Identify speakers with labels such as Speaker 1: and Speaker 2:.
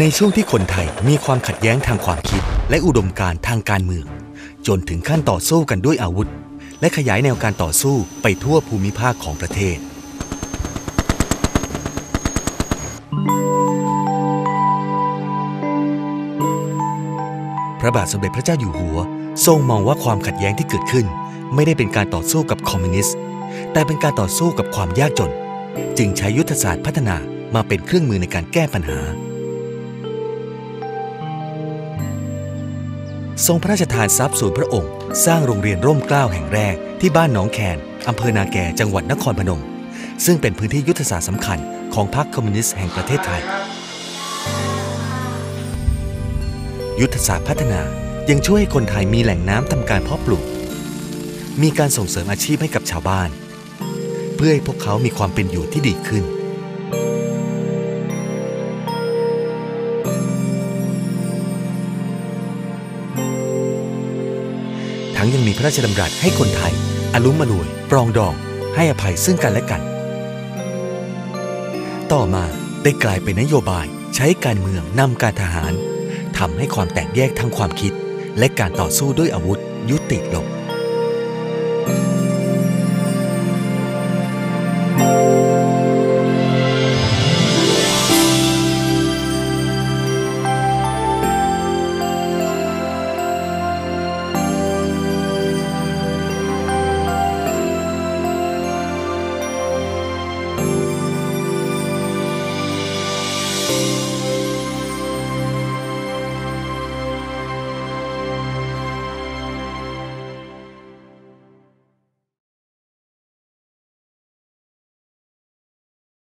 Speaker 1: ในช่วงที่คนไทยมีความขัดแย้งทางความคิด และอุดมการณ์ทางการเมือง จนถึงขั้นต่อสู้กันด้วยอาวุธ และขยายแนวการต่อสู้ไปทั่วภูมิภาคของประเทศ พระบาทสมเด็จพระเจ้าอยู่หัว ทรงมองว่าความขัดแย้งที่เกิดขึ้น ไม่ได้เป็นการต่อสู้กับคอมมิวนิสต์แต่เป็นการต่อสู้กับความยากจน จึงใช้ยุทธศาสตร์พัฒนามาเป็นเครื่องมือในการแก้ปัญหา ทรงพระราชทานทรัพย์ส่วนพระองค์ สร้างโรงเรียนร่มเกล้าแห่งแรกที่บ้านหนองแคนอำเภอนาแก่จังหวัดนครพนม ซึ่งเป็นพื้นที่ยุทธศาสตร์สำคัญของพรรคคอมมิวนิสต์แห่งประเทศไทย ยุทธศาสตร์พัฒนายังช่วยให้คนไทยมีแหล่งน้ำทำการเพาะปลูก มีการส่งเสริมอาชีพให้กับชาวบ้าน เพื่อให้พวกเขามีความเป็นอยู่ที่ดีขึ้น ทั้งยังมีพระราชดำรัสให้คนไทย อลุมอรวย ปรองดอง ให้อภัยซึ่งกันและกัน ต่อมาได้กลายเป็นนโยบายใช้การเมืองนำการทหารทำให้ความแตกแยกทางความคิด และการต่อสู้ด้วยอาวุธยุติลง